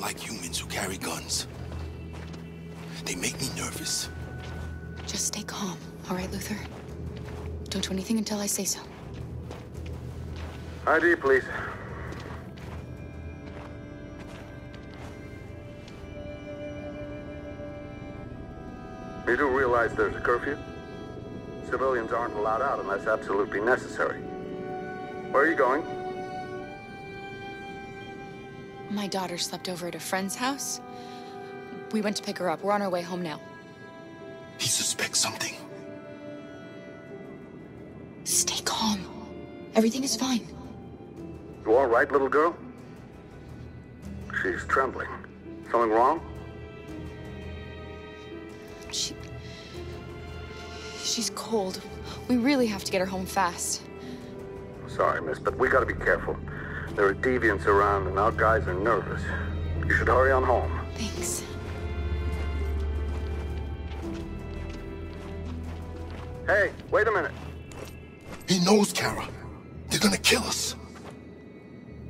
don't like humans who carry guns. They make me nervous. Just stay calm, all right, Luther? Don't do anything until I say so. ID, please. You do realize there's a curfew? Civilians aren't allowed out unless absolutely necessary. Where are you going? My daughter slept over at a friend's house. We went to pick her up. We're on our way home now. He suspects something. Stay calm. Everything is fine. You all right, little girl? She's trembling. Something wrong? She... She's cold. We really have to get her home fast. Sorry, miss, but we gotta be careful. There are deviants around and our guys are nervous. You should hurry on home. Thanks. Hey, wait a minute. He knows Kara. They're gonna kill us.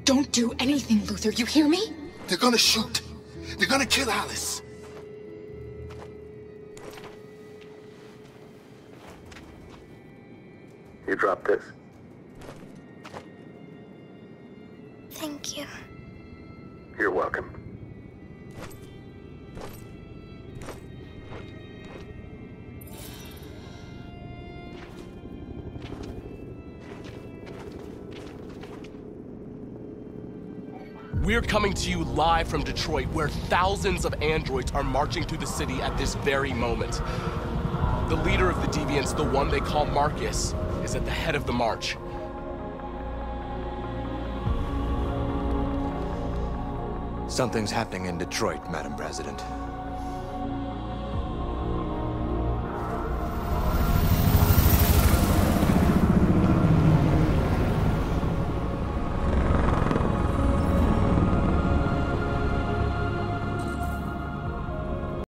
Don't do anything, Luther. You hear me? They're gonna shoot. They're gonna kill Alice. You drop this. Thank you. You're welcome. We're coming to you live from Detroit, where thousands of androids are marching through the city at this very moment. The leader of the Deviants, the one they call Marcus, is at the head of the march. Something's happening in Detroit, Madam President.